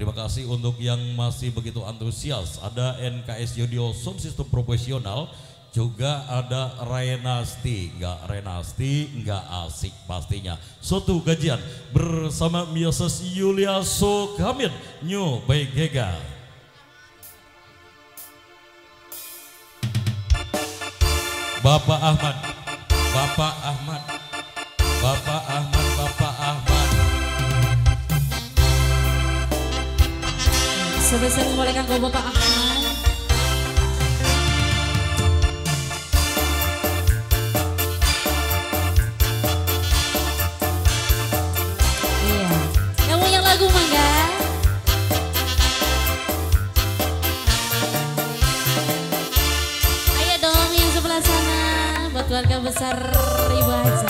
Terima kasih untuk yang masih begitu antusias. Ada NKS Yodio Sound System Profesional, juga ada Renasti. Enggak Renasti, enggak asik pastinya. Suatu gajian bersama Moses Yulia Sokamit, New Begega. Bapak Ahmad, Bapak Ahmad, Bapak Ahmad, Sebesar kanggo Bapak Ahmad. Iya. Ayo dong yang sebelah sana buat keluarga besar Ibu.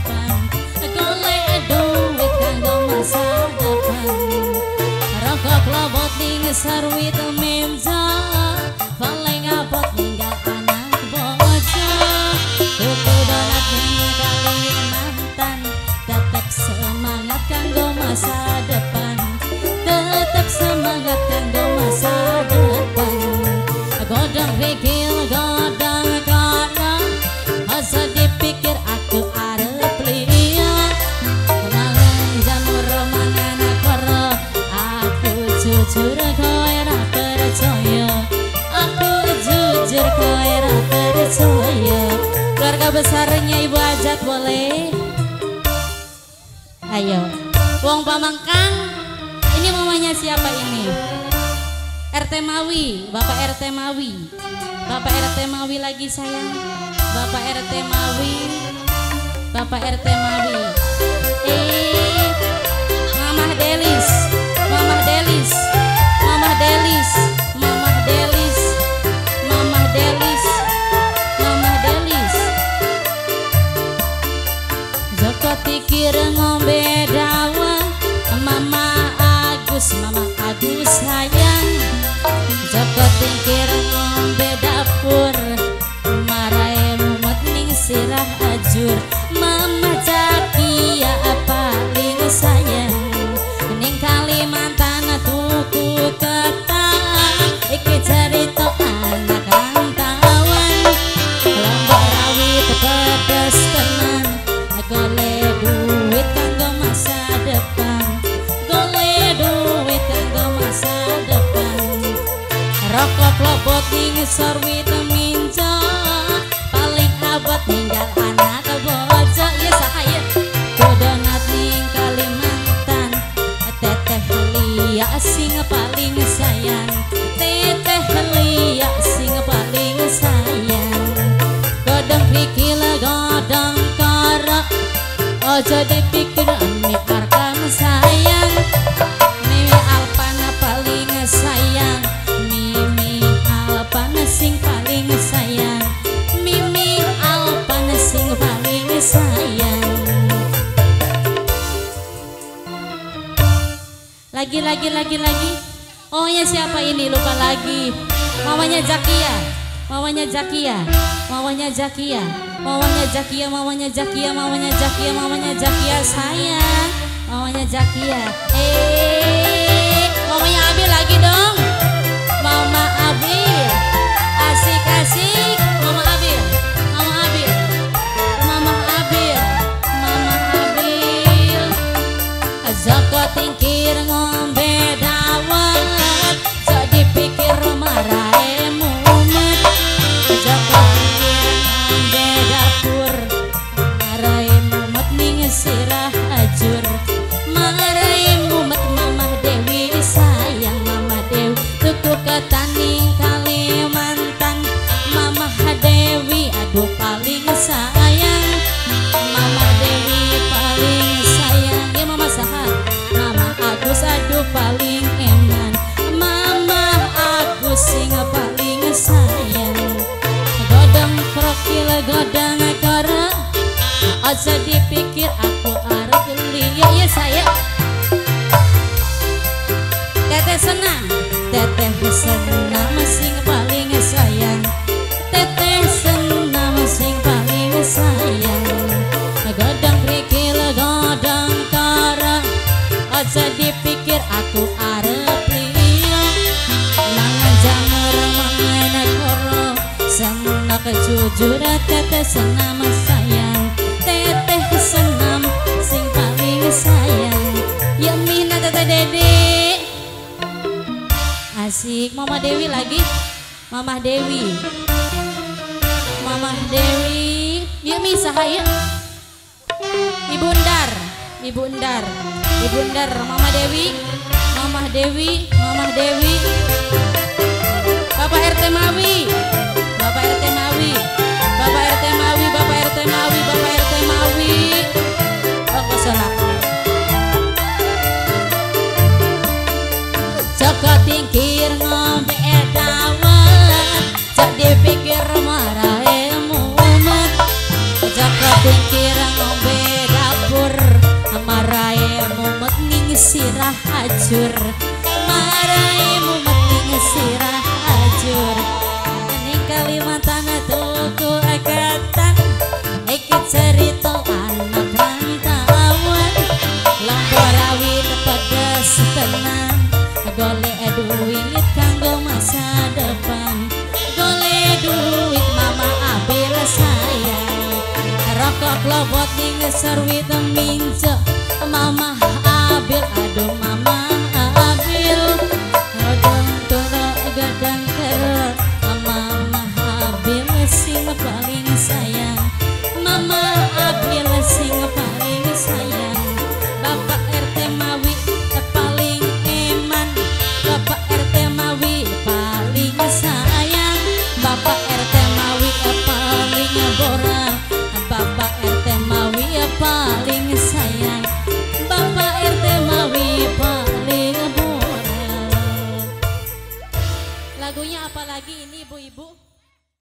sarwit menja Paling abot ninggal anak bocah Tuku donat ning Kalimantan Tetap semangat kanggo masa percaya Aku jujur kowe ra percaya Keluarga besarnya Ibu Ajat boleh Ayo Wong Pamangkang Ini mamanya siapa ini? RT Mawi, Bapak RT Mawi. Bapak RT Mawi lagi sayang. Bapak RT Mawi. Bapak RT Mawi. Joko pikir ngombe dawa. Mama Agus, Mama Agus sayang. Joko pikir ngombe dapur. Marai mumet ning sirah ajur sarwit minja Paling abot ninggal anak bojo Ya sahaya Kodonat ning Kalimantan Teteh lia sing paling sayang. Teteh lia sing paling sayang. Godong pikir godong kara Ojo dipikir Lagi lagi lagi lagi. Oh ya siapa ini? Lupa lagi. Mamanya Zakia. Mamanya Zakia. Mamanya Zakia. Mamanya Zakia Mamanya Zakia Mamanya Zakia Mamanya Zakia. Sayang. Mamanya Zakia. Eh Mamanya Abil lagi dong. Mama Abil. Asik-asik Ojo dipikir aku arep liya ya saya. Teteh senang Teteh senang masih paling sayang. Teteh senang masih paling sayang. Godang krikil godang kara Ojo dipikir aku arep liya. Nangan jamur mangan koro Senang kejujuran teteh senang. Asik. Mama Dewi lagi. Mama Dewi. Mama Dewi. Yuk misah ayo. Ibu Undar Ibu Undar Ibu Undar Mama Dewi. Mama Dewi. Mama Dewi. Bapak RT Mawi. Bapak RT Mawi. Bapak RT Mawi sirah ajur. Marahe mumet ning sirah ajur. Ning Kalimantan tuku agatan Iki cerita anak rantauan Lamporawin pedes tenang Golek duit kanggo masa depan. Golek duit mama abil sayang. Rokok lobot ning serwit jodoh mama.